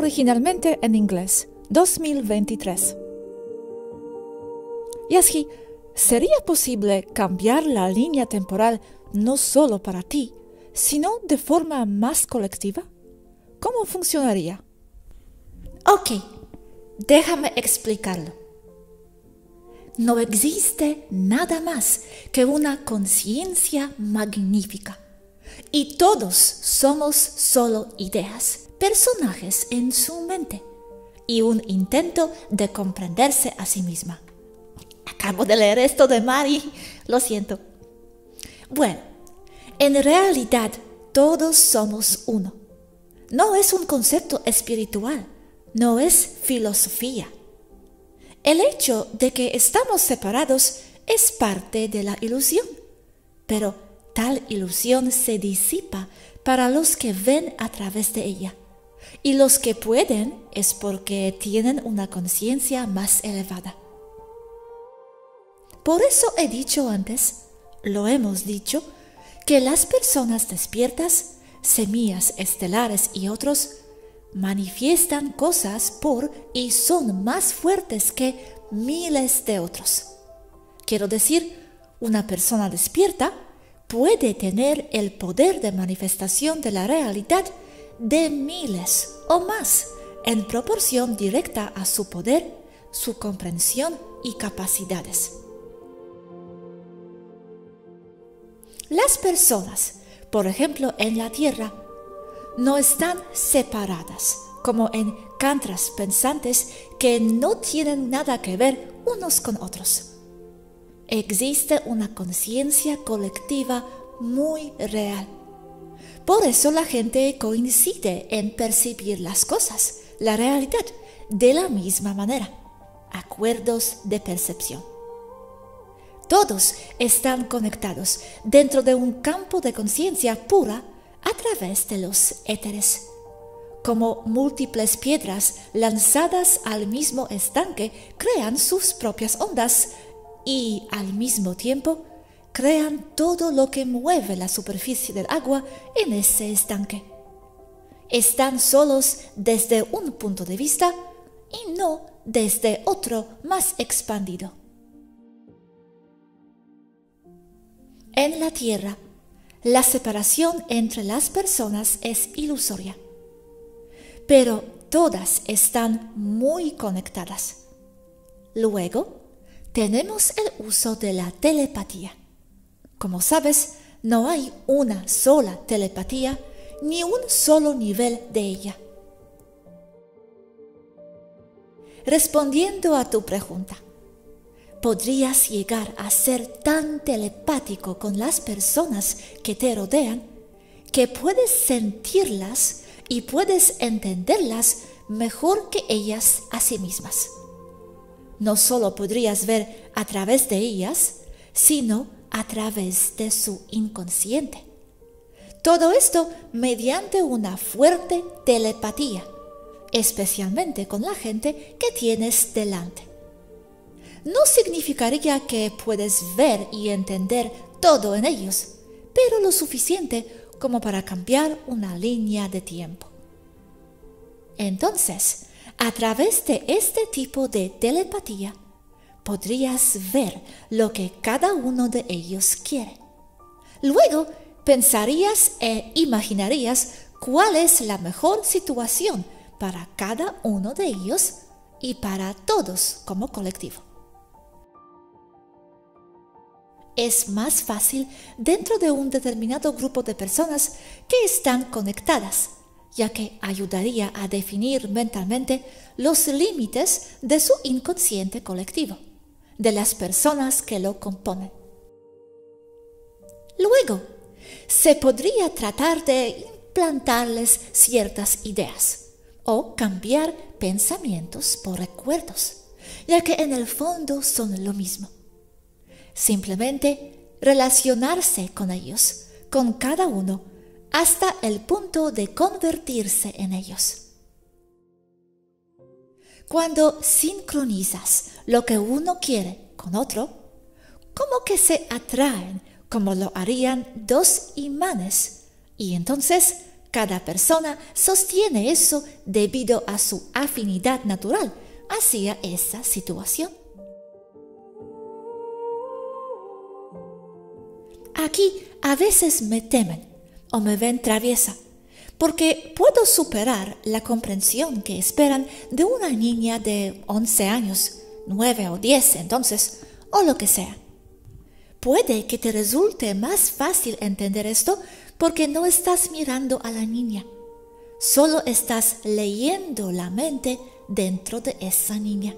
originalmente en inglés, 2023. Y así, ¿sería posible cambiar la línea temporal no solo para ti, sino de forma más colectiva? ¿Cómo funcionaría? Ok, déjame explicarlo. No existe nada más que una conciencia magnífica. Y todos somos solo ideas, personajes en su mente y un intento de comprenderse a sí misma. Acabo de leer esto de Mari, lo siento. Bueno, en realidad todos somos uno. No es un concepto espiritual, no es filosofía. El hecho de que estamos separados es parte de la ilusión, pero tal ilusión se disipa para los que ven a través de ella. Y los que pueden es porque tienen una conciencia más elevada. Por eso he dicho antes, lo hemos dicho, que las personas despiertas, semillas estelares y otros, manifiestan cosas por y son más fuertes que miles de otros. Quiero decir, una persona despierta puede tener el poder de manifestación de la realidad de miles o más en proporción directa a su poder, su comprensión y capacidades. Las personas, por ejemplo, en la Tierra, no están separadas, como en cantras pensantes que no tienen nada que ver unos con otros. Existe una conciencia colectiva muy real. Por eso la gente coincide en percibir las cosas, la realidad, de la misma manera. Acuerdos de percepción. Todos están conectados dentro de un campo de conciencia pura a través de los éteres. Como múltiples piedras lanzadas al mismo estanque crean sus propias ondas y al mismo tiempo crean todo lo que mueve la superficie del agua en ese estanque. Están solos desde un punto de vista y no desde otro más expandido. En la Tierra, la separación entre las personas es ilusoria, pero todas están muy conectadas. Luego, tenemos el uso de la telepatía. Como sabes, no hay una sola telepatía ni un solo nivel de ella. Respondiendo a tu pregunta, podrías llegar a ser tan telepático con las personas que te rodean que puedes sentirlas y puedes entenderlas mejor que ellas a sí mismas. No solo podrías ver a través de ellas, sino a través de su inconsciente. Todo esto mediante una fuerte telepatía, especialmente con la gente que tienes delante no significaría que puedes ver y entender todo en ellos, pero lo suficiente como para cambiar una línea de tiempo. Entonces, a través de este tipo de telepatía, podrías ver lo que cada uno de ellos quiere. Luego, pensarías e imaginarías cuál es la mejor situación para cada uno de ellos y para todos como colectivo es más fácil dentro de un determinado grupo de personas que están conectadas, ya que ayudaría a definir mentalmente los límites de su inconsciente colectivo, de las personas que lo componen. Luego, se podría tratar de implantarles ciertas ideas o cambiar pensamientos por recuerdos, ya que en el fondo son lo mismo. Simplemente relacionarse con ellos, con cada uno, hasta el punto de convertirse en ellos. Cuando sincronizas lo que uno quiere con otro, como que se atraen como lo harían dos imanes y entonces Cada persona sostiene eso debido a su afinidad natural hacia esa situación. Aquí a veces me temen o me ven traviesa, porque puedo superar la comprensión que esperan de una niña de 11 años, 9 o 10 entonces, o lo que sea. Puede que te resulte más fácil entender esto porque no estás mirando a la niña, solo estás leyendo la mente dentro de esa niña.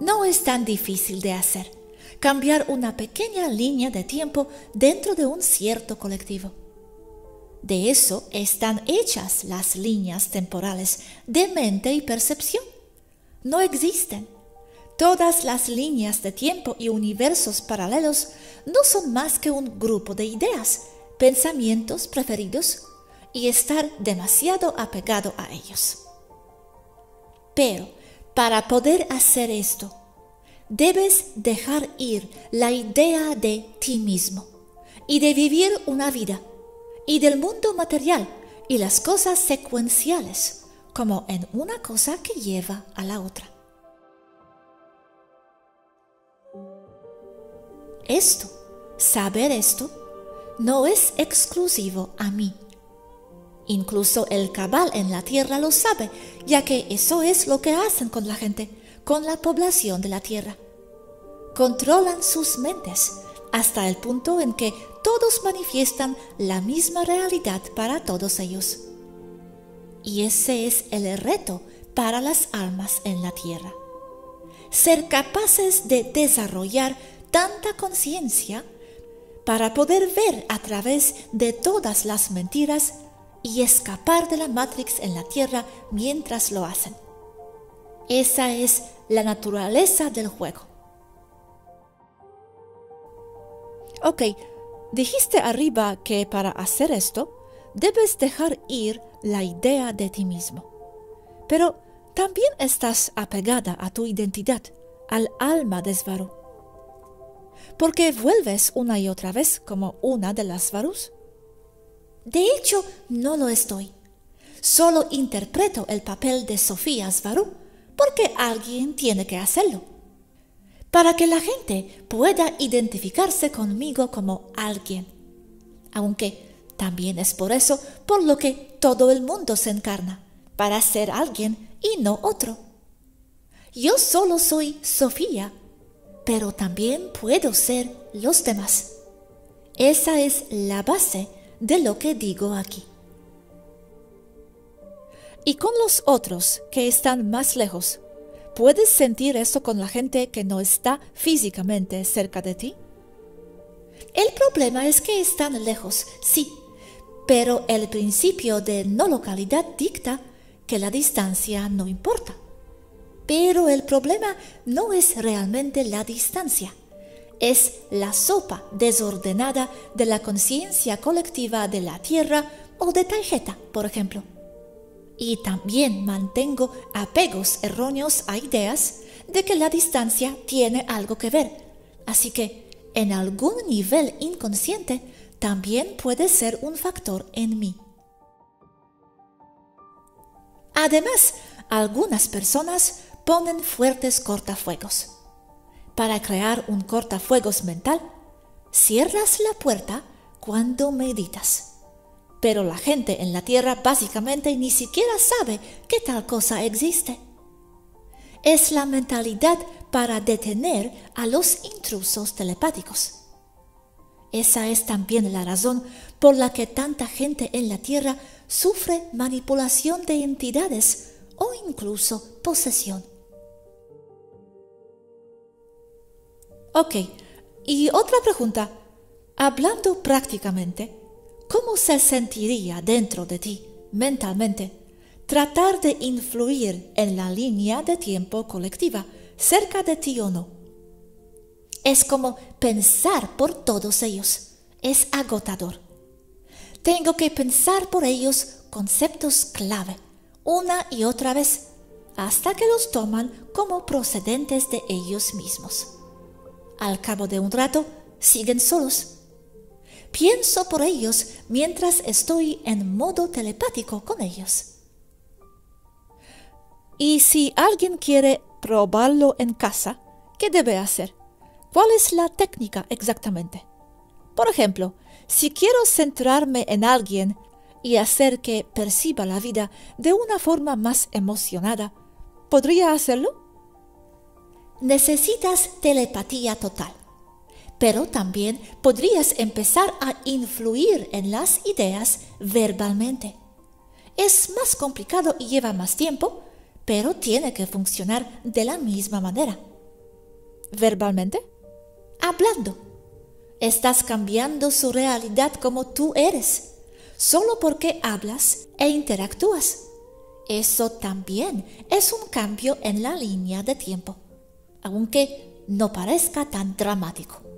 No es tan difícil de hacer cambiar una pequeña línea de tiempo dentro de un cierto colectivo. De eso están hechas las líneas temporales de mente y percepción. No existen. Todas las líneas de tiempo y universos paralelos no son más que un grupo de ideas, pensamientos preferidos y estar demasiado apegado a ellos. Pero para poder hacer esto, debes dejar ir la idea de ti mismo y de vivir una vida y del mundo material y las cosas secuenciales como en una cosa que lleva a la otra. Esto, saber esto, no es exclusivo a mí. Incluso el cabal en la tierra lo sabe, ya que eso es lo que hacen con la gente, con la población de la tierra. Controlan sus mentes hasta el punto en que todos manifiestan la misma realidad para todos ellos. Y ese es el reto para las almas en la tierra. Ser capaces de desarrollar tanta conciencia para poder ver a través de todas las mentiras y escapar de la Matrix en la tierra mientras lo hacen. Esa es la naturaleza del juego. Ok, dijiste arriba que para hacer esto debes dejar ir la idea de ti mismo. Pero también estás apegada a tu identidad, al alma de Svaru. Porque vuelves una y otra vez como una de las Svarus. De hecho, no lo estoy. Solo interpreto el papel de Sofía Svaru porque alguien tiene que hacerlo. Para que la gente pueda identificarse conmigo como alguien. Aunque también es por eso por lo que todo el mundo se encarna, para ser alguien y no otro. Yo solo soy Sofía, pero también puedo ser los demás. Esa es la base de lo que digo aquí. Y con los otros que están más lejos, ¿puedes sentir eso con la gente que no está físicamente cerca de ti? El problema es que están lejos, sí, pero el principio de no localidad dicta que la distancia no importa. Pero el problema no es realmente la distancia, es la sopa desordenada de la conciencia colectiva de la Tierra o de Taijeta, por ejemplo. Y también mantengo apegos erróneos a ideas de que la distancia tiene algo que ver. Así que, en algún nivel inconsciente, también puede ser un factor en mí. Además, algunas personas ponen fuertes cortafuegos para crear un cortafuegos mental, cierras la puerta cuando meditas. Pero la gente en la Tierra básicamente ni siquiera sabe que tal cosa existe. Es la mentalidad para detener a los intrusos telepáticos. Esa es también la razón por la que tanta gente en la Tierra sufre manipulación de entidades o incluso posesión. Ok, y otra pregunta. Hablando prácticamente, ¿cómo se sentiría dentro de ti, mentalmente, tratar de influir en la línea de tiempo colectiva, cerca de ti o no? Es como pensar por todos ellos. Es agotador. Tengo que pensar por ellos conceptos clave, una y otra vez, hasta que los toman como procedentes de ellos mismos. Al cabo de un rato, siguen solos Pienso por ellos mientras estoy en modo telepático con ellos. Y si alguien quiere probarlo en casa, ¿qué debe hacer? ¿Cuál es la técnica exactamente? Por ejemplo, si quiero centrarme en alguien y hacer que perciba la vida de una forma más emocionada, ¿podría hacerlo? Necesitas telepatía total, pero también podrías empezar a influir en las ideas verbalmente. Es más complicado y lleva más tiempo, pero tiene que funcionar de la misma manera. ¿Verbalmente? Hablando. Estás cambiando su realidad como tú eres, solo porque hablas e interactúas. Eso también es un cambio en la línea de tiempo, aunque no parezca tan dramático.